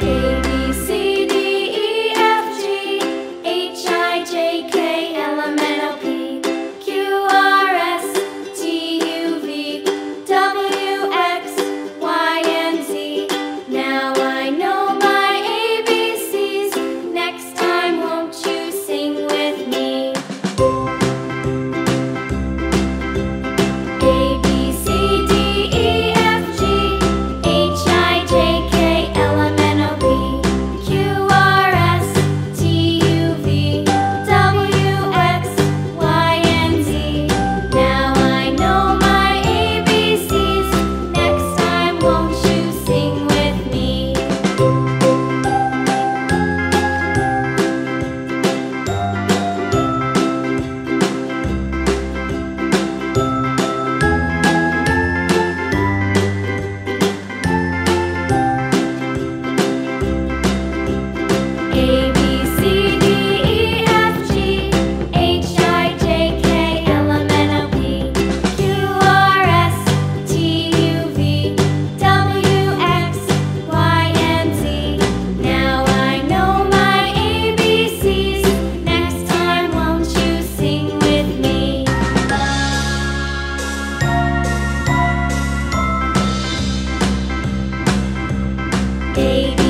day. baby.